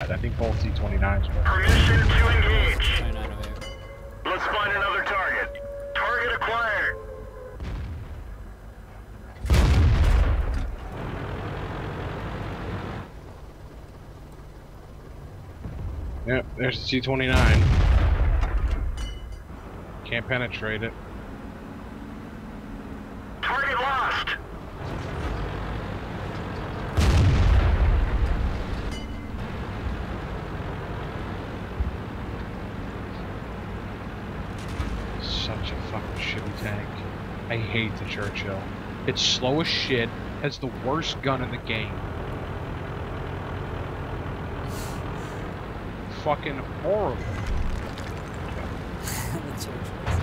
I think both C29s were. Permission to engage. 29 over here. Let's find another target. Target acquired. Yep, there's the C29. Can't penetrate it. Target lost. Such a fucking shitty tank. I hate the Churchill. It's slow as shit, has the worst gun in the game. Fucking horrible.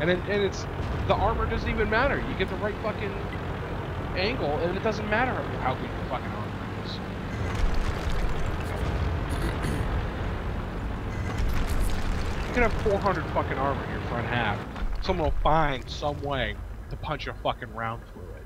And it, and it's the armor doesn't even matter. You get the right fucking angle, and it doesn't matter how good your fucking armor is. You can have 400 fucking armor in your front half. Someone will find some way to punch a fucking round through it.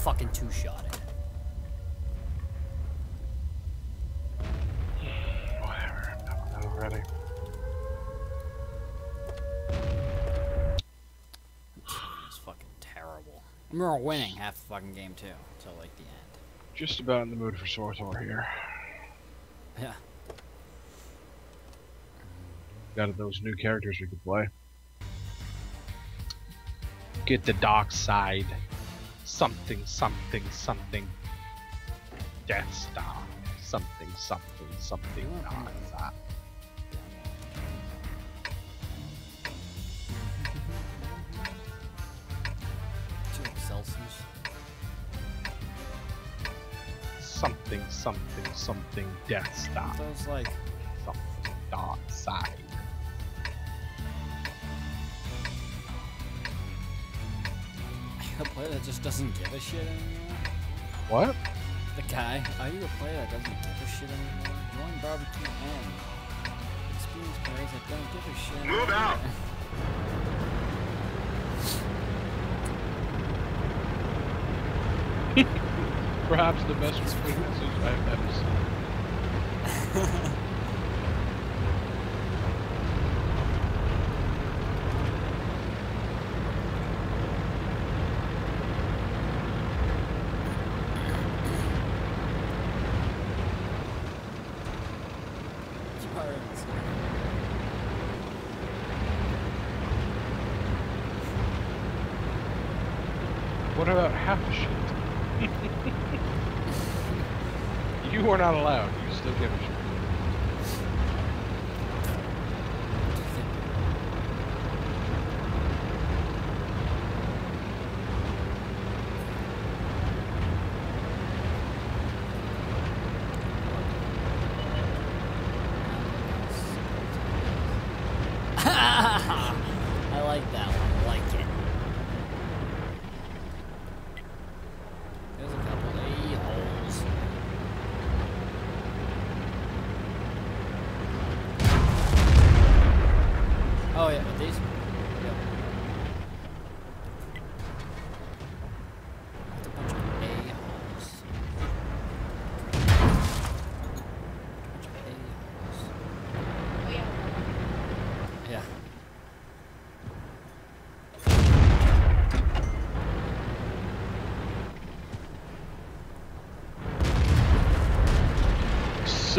Fucking two shotted. Whatever. I'm not ready. It's fucking terrible. And we're winning half the fucking game too, until like the end. Just about in the mood for SWTOR here. Yeah. Got those new characters we could play. Get the dark side. Something, something, something. Death Star. Something, something, something. Dark side. Ah, Two Celsius. Something, something, something. Death Star. Those like Something. Dark side. Player that just doesn't give a shit anymore. What? The guy, are you a player that doesn't give a shit anymore? Join barbecue and experienced players that don't give a shit. Move out. Perhaps the best experiences I've ever seen. What about half the shit? you are not allowed. You still give a shit. I like that one. I like it. There's a couple a-holes. Oh yeah, but these. Yep. That's a bunch of a-holes. Bunch of a-holes. Yeah.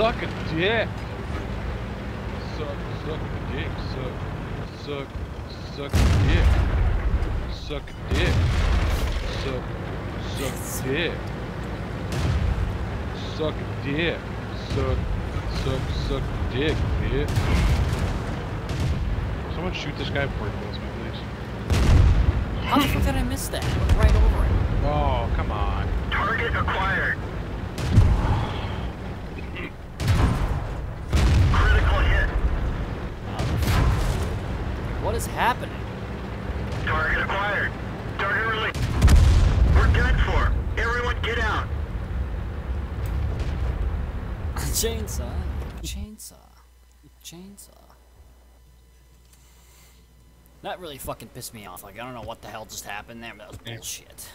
Suck a dick. Suck, suck a dick. Suck, suck, suck a dick. Suck a dick. Suck, suck a dick. Suck a dick. Suck, suck, suck a dick, bitch. Someone shoot this guy before he kills me, please. How the fuck did I miss that? Right over it. Oh, come on. Target acquired. Happening? Target acquired. Target released. We're done for. Everyone get out. Chainsaw. Chainsaw. Chainsaw. That really fucking pissed me off. Like, I don't know what the hell just happened there, but that was bullshit.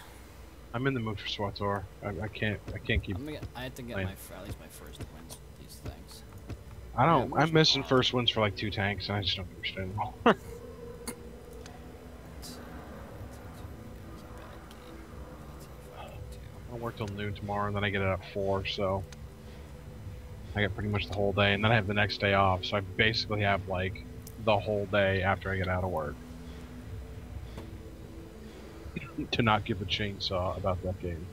I'm in the mood for SWTOR. I, I can't. I can't keep. I'm get, I have to get Fine. my, f- at least my first wins with these things. I don't. Yeah, I'm missing first ones for like two tanks, and I just don't understand. It's, uh, bad game. I work till noon tomorrow, and then I get it at four, so I get pretty much the whole day, and then I have the next day off. So I basically have like the whole day after I get out of work to not give a chainsaw about that game.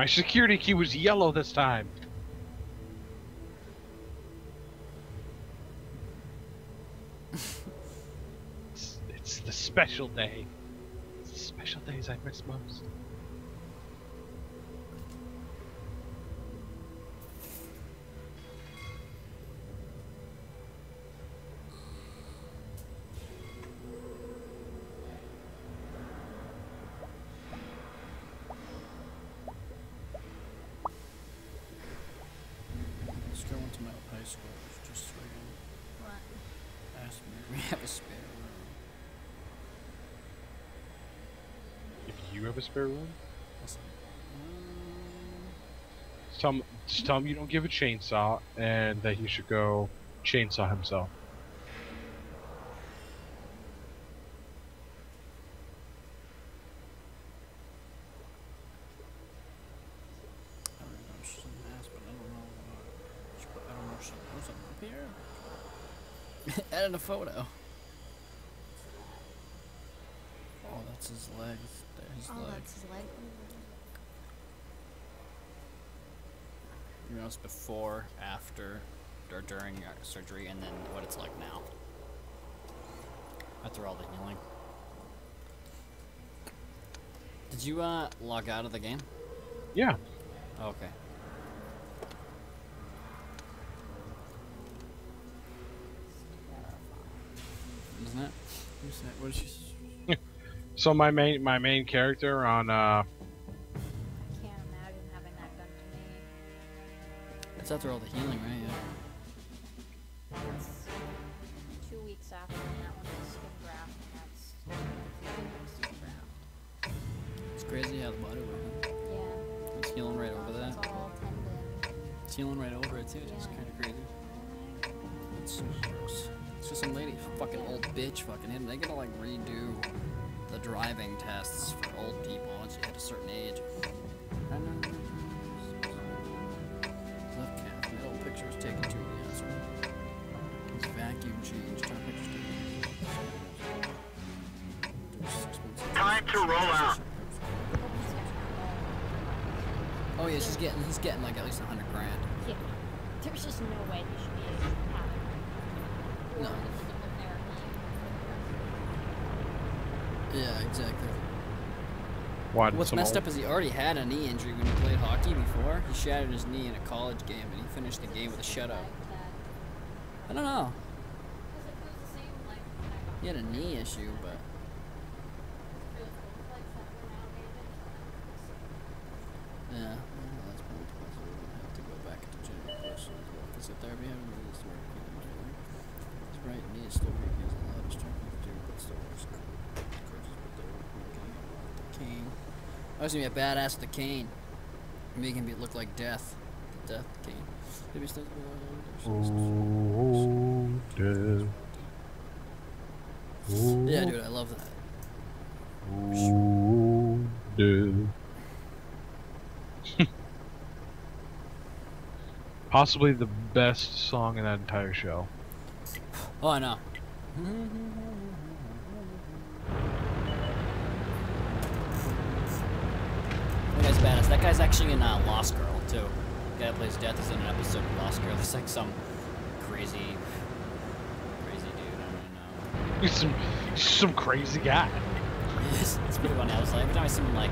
My security key was yellow this time. it's, it's the special day. It's the special days I miss most. High school. Just friggin' What? ask me if we have a spare room. If you have a spare room, Listen. Just tell him, just tell him you don't give a chainsaw, and that he should go chainsaw himself. I don't know. She's an ass, but I don't know. Uh, she put, I don't know if she knows something up here. Added a photo. Oh, that's his legs. There's his Oh, leg. that's his leg. You notice before, after, or during uh, surgery, and then what it's like now. After all the healing. Did you uh log out of the game? Yeah. Okay. Who's that? What is she? So my main my main character on uh Can't imagine having that done to me. It's after all the healing, right? Yeah. It's two weeks after and that one was skin graft, and that's skin graft. It's crazy how the body went. Yeah. It's healing right over that. It's all. It's healing right over it too. It's Yeah. kind of crazy. It's so gross. It's just some lady, fucking old bitch, fucking him. They gotta like redo the driving tests for old people once you hit a certain age. I know. Left calf, middle picture was taken to the answer. Vacuum changed. Top picture's taken. Six months. Time to roll out. Oh yeah, she's getting. He's getting like at least a hundred grand. Yeah. There's just no way he should be able to have it. No. Or physical therapy. Yeah, exactly. what? What's messed old- up is he already had a knee injury when he played hockey before. He shattered his knee in a college game and he finished the game with a shutout. I don't know. He had a knee issue, but yeah. well, that's probably possible. We'll have to go back to gym question as well. Physiotherapy haven't really used to work in injury. His right knee is still weak. He has a lot of strength to do, but still works. Coaches, but they're working with the cane. I was gonna be a badass with the cane. Make him be, look like death. The death cane. Maybe still. Ooh, death. Ooh, Yeah, dude, I love that. Ooh, death. Possibly the best song in that entire show. Oh, I know. That guy's badass. That guy's actually in uh, Lost Girl too. The guy that plays Death is in an episode of Lost Girl. There's like some crazy, crazy dude. I don't know. He's some, some crazy guy. it's, it's pretty funny. I was like, every time I see him, like,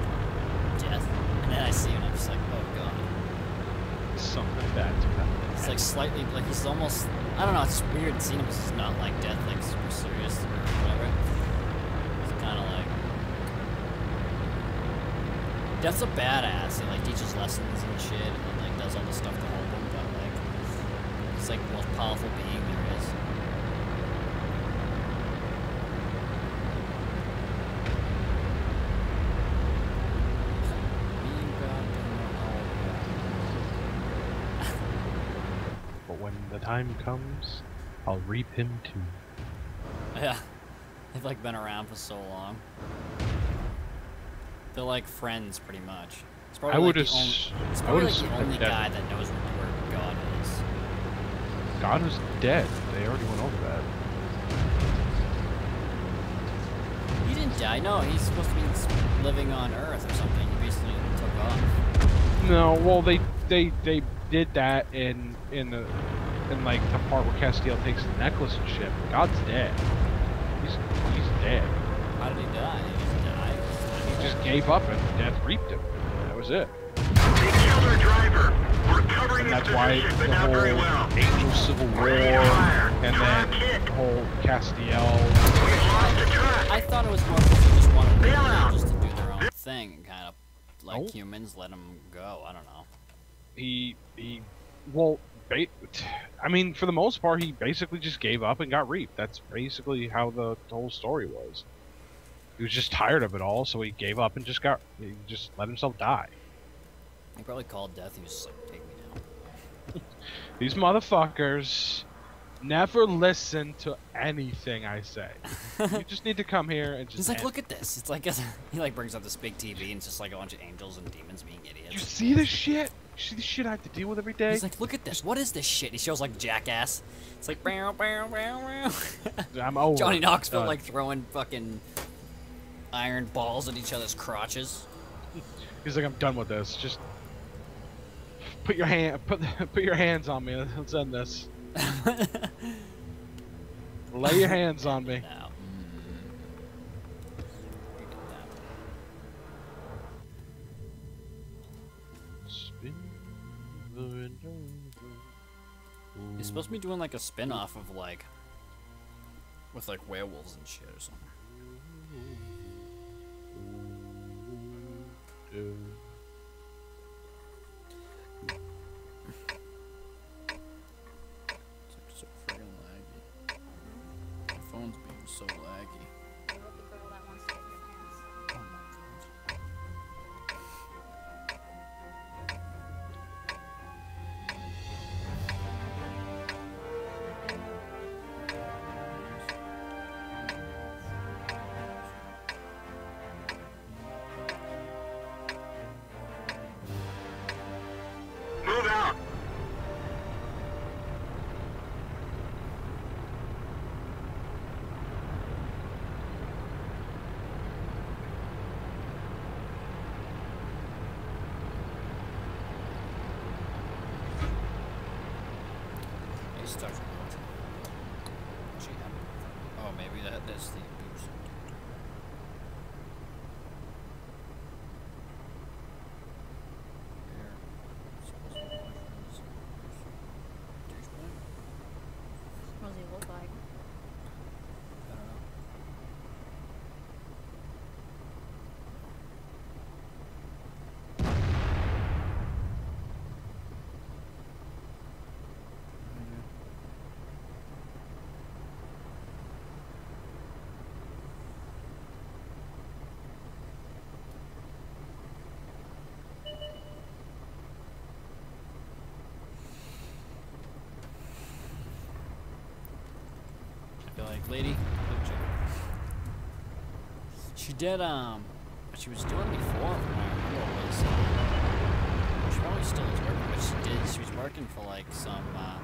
Death, and then I see him, I'm just like, oh god. Something bad to happen. It's like slightly, like he's almost, I don't know, it's weird seeing him 'cause he's not like Death, like super serious or whatever. He's kind of like. Death's a badass. He like teaches lessons and shit, and like does all the stuff to help him. But like, he's like the most powerful being there is. Being God, don't know how But when the time comes, I'll reap him too. Yeah. They've like been around for so long. They're like friends pretty much. It's probably I like the only, it's probably would like the only guy that knows where God is. God is dead. They already went over that. He didn't die. No, he's supposed to be living on Earth or something. He basically took off. No, well they they they did that in in the in like the part where Castiel takes the necklace and shit. God's dead. He's he's dead. How did he die? He just died. He just gave up and death reaped him. That was it. They killed our driver. We're covering And that's why position, the but not very whole well. Angel Civil War Ready to fire. and Track then hit. the whole Castiel. We've lost the track. I thought it was more because he just wanted the Yeah. angels to do their own thing and kind of like Oh. humans let them go. I don't know. He he well ba- I mean for the most part he basically just gave up and got reaped. That's basically how the whole story was. He was just tired of it all, so he gave up and just got he just let himself die. He probably called death. He was just like, take me now. These motherfuckers never listen to anything I say. you just need to come here and just He's like, look at this. It's like he like brings up this big TV and it's just like a bunch of angels and demons being idiots. You see this shit? See the shit I have to deal with every day? He's like, look at this. What is this shit? He shows like Jackass. It's like, bow, bow, bow, bow. I'm over. Johnny. Knoxville like throwing fucking iron balls at each other's crotches. He's like, I'm done with this. Just put your hand, put put your hands on me. Let's end this. Lay your hands on me. Now, over and over. He's supposed to be doing like a spin off of like with like werewolves and shit or something. So friggin' laggy. My phone's being so laggy. Oh, maybe that that's the abuse. Where? Supposed to be boyfriends. Douchebag? What does he look like? I don't know. I feel like lady. She did um what she was doing before I remember was she probably still is working, but she did she was working for like some uh